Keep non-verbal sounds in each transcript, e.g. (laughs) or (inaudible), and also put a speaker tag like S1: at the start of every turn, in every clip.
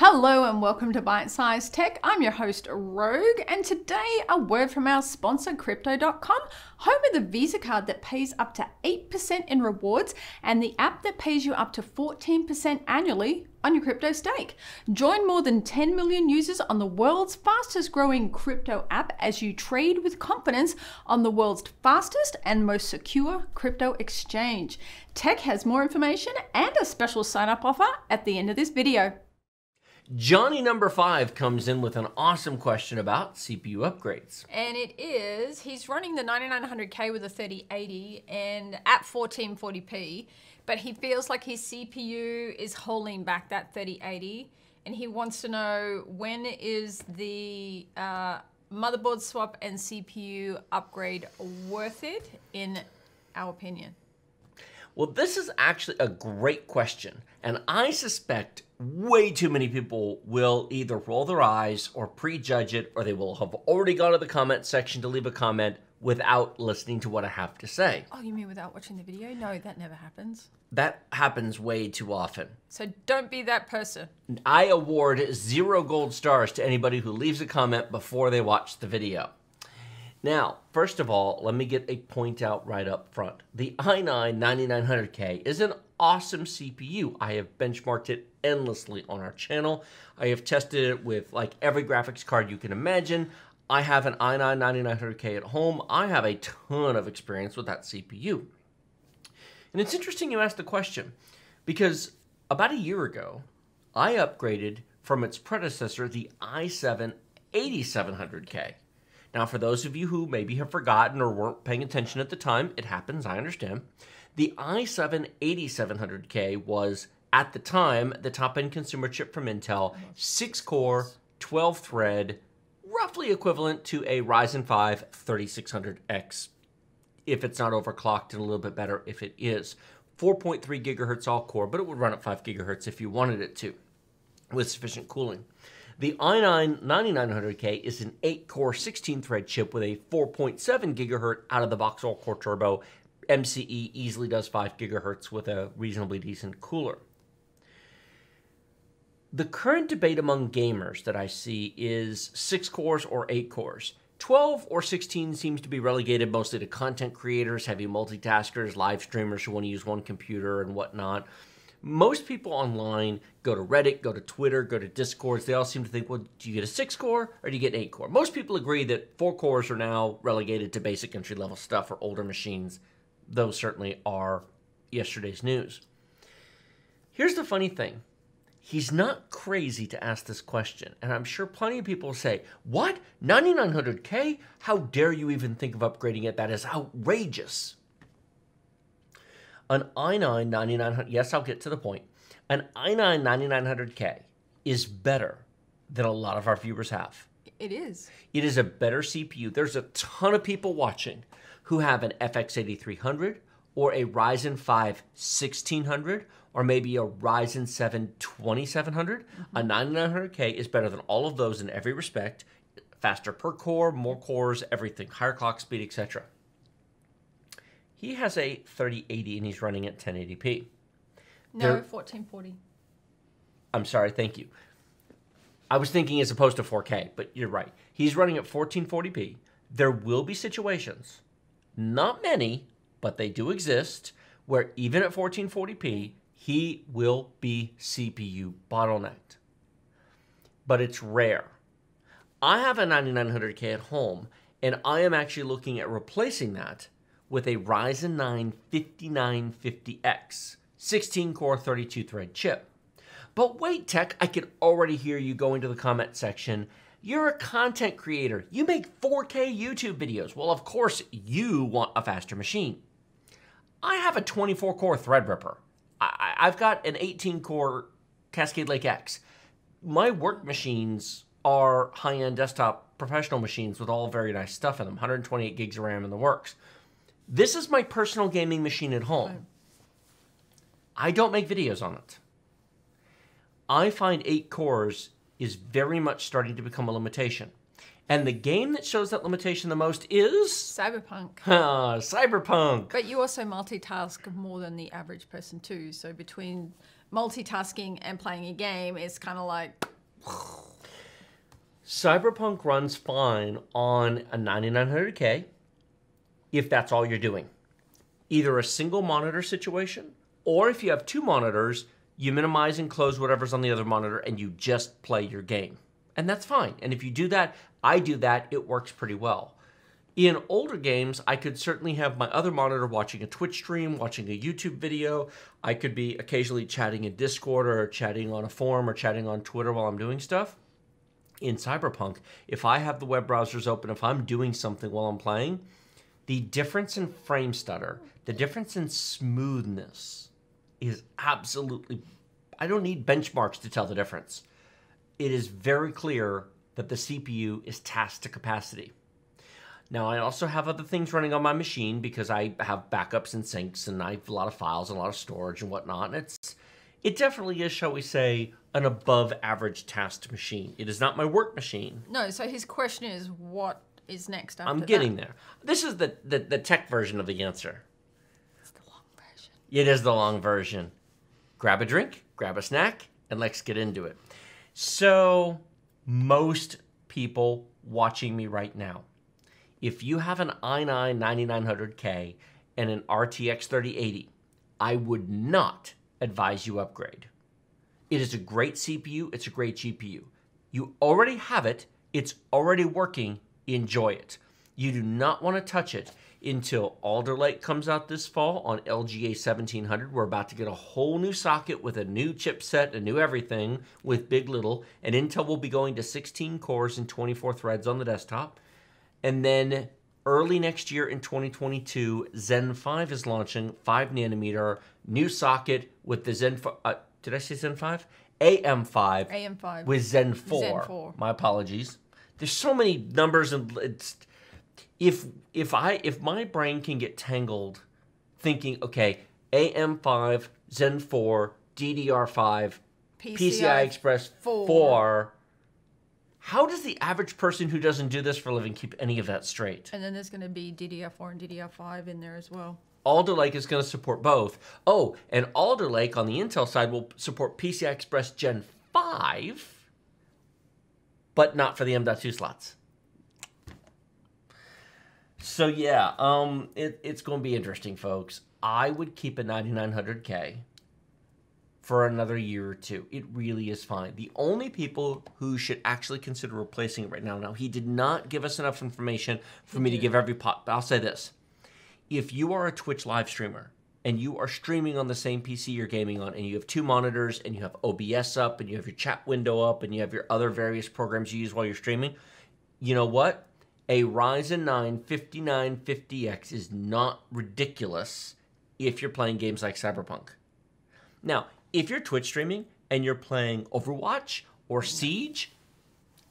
S1: Hello and welcome to Byte Size Tech. I'm your host Rogue, and today a word from our sponsor Crypto.com, home of the Visa card that pays up to 8% in rewards and the app that pays you up to 14% annually on your crypto stake. Join more than 10 million users on the world's fastest growing crypto app as you trade with confidence on the world's fastest and most secure crypto exchange. Tech has more information and a special sign up offer at the end of this video.
S2: Johnny number five comes in with an awesome question about CPU upgrades.
S1: And it is, he's running the 9900K with a 3080 and at 1440p, but he feels like his CPU is holding back that 3080 and he wants to know when is the uh, motherboard swap and CPU upgrade worth it in our opinion?
S2: Well, this is actually a great question, and I suspect way too many people will either roll their eyes or prejudge it, or they will have already gone to the comment section to leave a comment without listening to what I have to say.
S1: Oh, you mean without watching the video? No, that never happens.
S2: That happens way too often.
S1: So don't be that person.
S2: I award zero gold stars to anybody who leaves a comment before they watch the video. Now, first of all, let me get a point out right up front. The i9 9900K is an awesome CPU. I have benchmarked it endlessly on our channel. I have tested it with like every graphics card you can imagine. I have an i9 9900K at home. I have a ton of experience with that CPU. And it's interesting you asked the question because about a year ago, I upgraded from its predecessor, the i7 8700K. Now, for those of you who maybe have forgotten or weren't paying attention at the time, it happens, I understand. The i7 8700K was, at the time, the top end consumer chip from Intel, 6 core, 12 thread, roughly equivalent to a Ryzen 5 3600X, if it's not overclocked and a little bit better if it is. 4.3 gigahertz all core, but it would run at 5 gigahertz if you wanted it to, with sufficient cooling. The i9 9900K is an 8-core 16-thread chip with a 4.7 gigahertz out-of-the-box all-core turbo. MCE easily does 5 gigahertz with a reasonably decent cooler. The current debate among gamers that I see is 6 cores or 8 cores. 12 or 16 seems to be relegated mostly to content creators, heavy multitaskers, live streamers who want to use one computer and whatnot most people online go to Reddit, go to Twitter, go to Discords. They all seem to think, well, do you get a six core or do you get an eight core? Most people agree that four cores are now relegated to basic entry level stuff for older machines. Those certainly are yesterday's news. Here's the funny thing he's not crazy to ask this question. And I'm sure plenty of people say, What? 9900K? How dare you even think of upgrading it? That is outrageous. An i9 9900, yes, I'll get to the point. An i9 9900K is better than a lot of our viewers have.
S1: It is.
S2: It is a better CPU. There's a ton of people watching who have an FX 8300 or a Ryzen 5 1600 or maybe a Ryzen 7 2700. Mm-hmm. A 9900K is better than all of those in every respect. Faster per core, more cores, everything, higher clock speed, etc. He has a 3080 and he's running at 1080p.
S1: No, there, 1440.
S2: I'm sorry, thank you. I was thinking as opposed to 4K, but you're right. He's running at 1440p. There will be situations, not many, but they do exist, where even at 1440p, he will be CPU bottlenecked. But it's rare. I have a 9900K at home, and I am actually looking at replacing that with a Ryzen 9 5950X, 16 core 32 thread chip. But wait, Tech, I can already hear you going to the comment section. You're a content creator. You make 4K YouTube videos. Well, of course, you want a faster machine. I have a 24 core Threadripper. I- have got an 18 core Cascade Lake X. My work machines are high end desktop professional machines with all very nice stuff in them 128 gigs of RAM in the works. This is my personal gaming machine at home. I don't make videos on it. I find eight cores is very much starting to become a limitation. And the game that shows that limitation the most is
S1: Cyberpunk. (laughs)
S2: Ah, Cyberpunk.
S1: But you also multitask more than the average person too. So between multitasking and playing a game is kind of like
S2: Cyberpunk runs fine on a 9900K if that's all you're doing. Either a single monitor situation, or if you have two monitors, you minimize and close whatever's on the other monitor and you just play your game. And that's fine. And if you do that, I do that, it works pretty well. In older games, I could certainly have my other monitor watching a Twitch stream, watching a YouTube video. I could be occasionally chatting in Discord or chatting on a forum or chatting on Twitter while I'm doing stuff in Cyberpunk, if I have the web browsers open, if I'm doing something while I'm playing, the difference in frame stutter, the difference in smoothness is absolutely. I don't need benchmarks to tell the difference. It is very clear that the CPU is tasked to capacity. Now, I also have other things running on my machine because I have backups and syncs and I have a lot of files and a lot of storage and whatnot. And it's it definitely is, shall we say, an above average tasked machine. It is not my work machine.
S1: no. So his question is, what is next
S2: I'm getting there. This is the, the, the tech version of the answer.
S1: It's the long version.
S2: It is the long version. Grab a drink, grab a snack, and let's get into it. So, most people watching me right now, if you have an i9 9900K and an RTX 3080, I would not advise you upgrade. It is a great CPU, it's a great GPU. You already have it, it's already working, enjoy it. You do not want to touch it until Alder Lake comes out this fall on LGA 1700. We're about to get a whole new socket with a new chipset, a new everything with Big Little, and Intel will be going to 16 cores and 24 threads on the desktop. And then early next year in 2022, Zen 5 is launching 5 nanometer new socket with the Zen. Uh, did I say Zen 5? AM5
S1: AM5.
S2: with Zen 4.
S1: Zen 4.
S2: My apologies. There's so many numbers and it's if if I if my brain can get tangled thinking okay, AM5, Zen 4, DDR5, PCI, Express 4.
S1: 4.
S2: How does the average person who doesn't do this for a living keep any of that straight?
S1: and then there's going to be DDR4 and DDR5 in there as well.
S2: Alder Lake is going to support both. Oh, and Alder Lake on the Intel side will support PCI Express Gen 5, but not for the M.2 slots. So yeah, um, it, it's going to be interesting, folks. I would keep a 9900K for another year or two. It really is fine. The only people who should actually consider replacing it right now. Now, he did not give us enough information for me to give every pot. But I'll say this: if you are a Twitch live streamer and you are streaming on the same PC you're gaming on, and you have two monitors, and you have OBS up, and you have your chat window up, and you have your other various programs you use while you're streaming, you know what? A Ryzen 9 5950X is not ridiculous if you're playing games like Cyberpunk. Now, if you're Twitch streaming and you're playing Overwatch or Siege,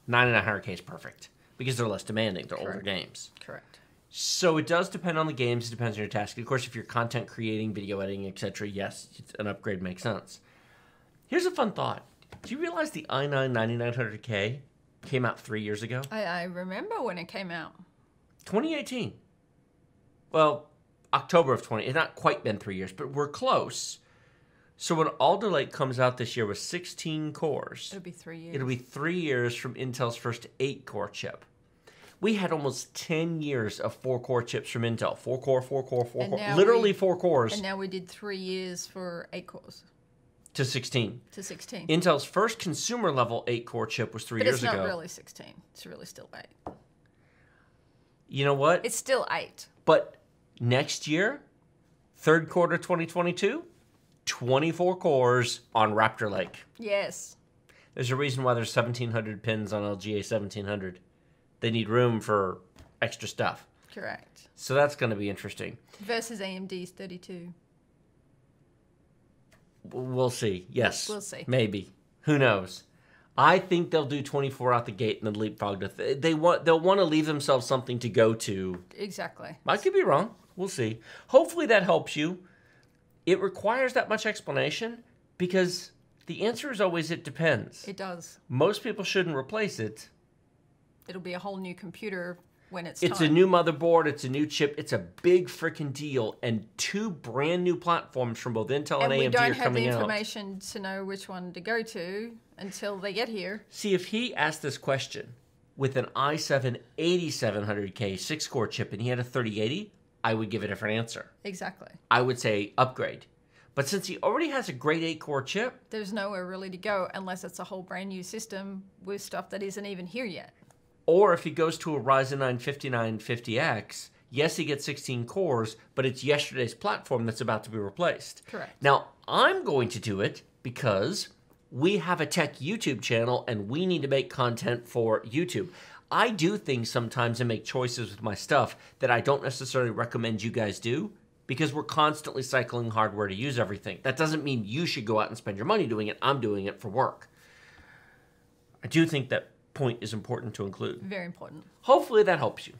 S2: 9900K is perfect because they're less demanding. They're older games.
S1: Correct.
S2: So it does depend on the games. It depends on your task. Of course, if you're content creating, video editing, etc., yes, an upgrade makes sense. Here's a fun thought. Do you realize the i9 9900K came out three years ago?
S1: I, I remember when it came out.
S2: 2018. Well, October of 20. It's not quite been three years, but we're close. So when Alder Lake comes out this year with 16 cores,
S1: It'll be three years.
S2: it'll be three years from Intel's first eight core chip. We had almost 10 years of four core chips from Intel. Four core, four core, four
S1: and
S2: core. Literally
S1: we-
S2: four cores
S1: and now we did three years for eight cores
S2: to 16.
S1: to 16.
S2: Intel's first consumer level eight core chip was three
S1: but
S2: years
S1: it's not
S2: ago.
S1: really 16. It's really still eight.
S2: You know what?
S1: It's still eight.
S2: But next year, third quarter 2022, 24 cores on Raptor Lake.
S1: Yes.
S2: There's a reason why there's 1700 pins on LGA 1700. They need room for extra stuff.
S1: Correct.
S2: So that's going to be interesting.
S1: Versus AMD's 32.
S2: We'll see. Yes.
S1: We'll see.
S2: Maybe. Who knows? I think they'll do 24 out the gate and then leapfrog to th- they want they'll want to leave themselves something to go to
S1: Exactly.
S2: I could be wrong. We'll see. Hopefully that helps you. It requires that much explanation because the answer is always it depends.
S1: It does.
S2: Most people shouldn't replace it.
S1: It'll be a whole new computer when it's
S2: It's
S1: time.
S2: a new motherboard, it's a new chip, it's a big freaking deal, and two brand new platforms from both Intel and,
S1: and we
S2: AMD
S1: don't
S2: are
S1: have the
S2: coming out.
S1: information to know which one to go to until they get here.
S2: See, if he asked this question with an i7 8700K six core chip and he had a 3080, I would give a different answer.
S1: Exactly.
S2: I would say upgrade. But since he already has a great 8 core chip,
S1: There's nowhere really to go unless it's a whole brand new system with stuff that isn't even here yet.
S2: Or if he goes to a Ryzen 9 5950X, yes, he gets 16 cores, but it's yesterday's platform that's about to be replaced.
S1: Correct.
S2: Now, I'm going to do it because we have a tech YouTube channel and we need to make content for YouTube. I do things sometimes and make choices with my stuff that I don't necessarily recommend you guys do because we're constantly cycling hardware to use everything. That doesn't mean you should go out and spend your money doing it. I'm doing it for work. I do think that point is important to include.
S1: Very important.
S2: Hopefully that helps you.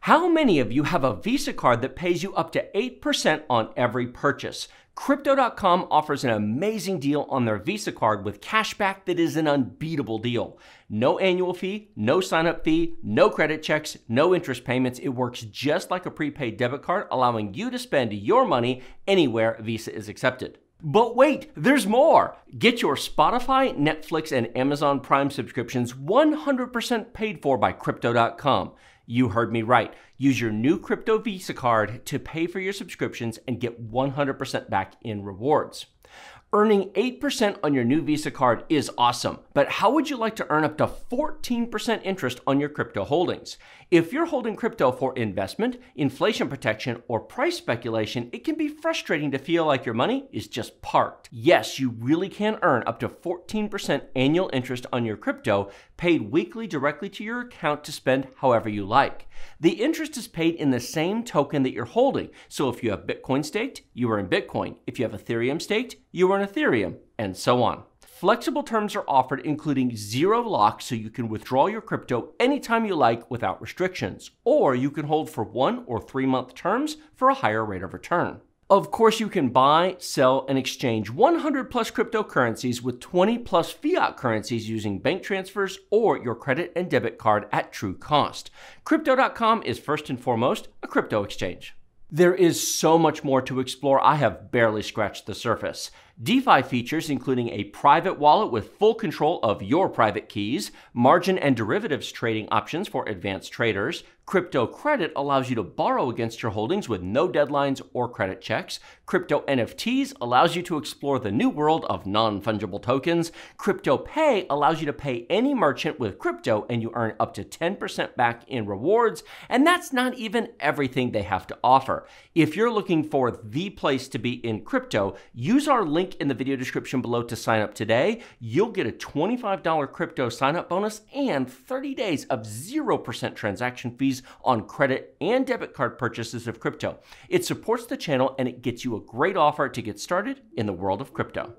S2: How many of you have a Visa card that pays you up to 8% on every purchase? Crypto.com offers an amazing deal on their Visa card with cashback that is an unbeatable deal. No annual fee, no sign up fee, no credit checks, no interest payments. It works just like a prepaid debit card, allowing you to spend your money anywhere Visa is accepted. But wait, there's more! Get your Spotify, Netflix, and Amazon Prime subscriptions 100% paid for by Crypto.com. You heard me right. Use your new Crypto Visa card to pay for your subscriptions and get 100% back in rewards. Earning 8% on your new Visa card is awesome, but how would you like to earn up to 14% interest on your crypto holdings? If you're holding crypto for investment, inflation protection, or price speculation, it can be frustrating to feel like your money is just parked. Yes, you really can earn up to 14% annual interest on your crypto, paid weekly directly to your account to spend however you like. The interest is paid in the same token that you're holding. So if you have Bitcoin staked, you earn in Bitcoin. If you have Ethereum staked, you earn Ethereum, and so on. Flexible terms are offered, including zero lock, so you can withdraw your crypto anytime you like without restrictions. Or you can hold for one or three month terms for a higher rate of return. Of course, you can buy, sell, and exchange 100 plus cryptocurrencies with 20 plus fiat currencies using bank transfers or your credit and debit card at true cost. Crypto.com is first and foremost a crypto exchange. There is so much more to explore. I have barely scratched the surface. DeFi features, including a private wallet with full control of your private keys, margin and derivatives trading options for advanced traders, crypto credit allows you to borrow against your holdings with no deadlines or credit checks, crypto NFTs allows you to explore the new world of non fungible tokens, crypto pay allows you to pay any merchant with crypto and you earn up to 10% back in rewards, and that's not even everything they have to offer. If you're looking for the place to be in crypto, use our link in the video description below to sign up today. You'll get a $25 crypto sign up bonus and 30 days of 0% transaction fees on credit and debit card purchases of crypto. It supports the channel and it gets you a great offer to get started in the world of crypto.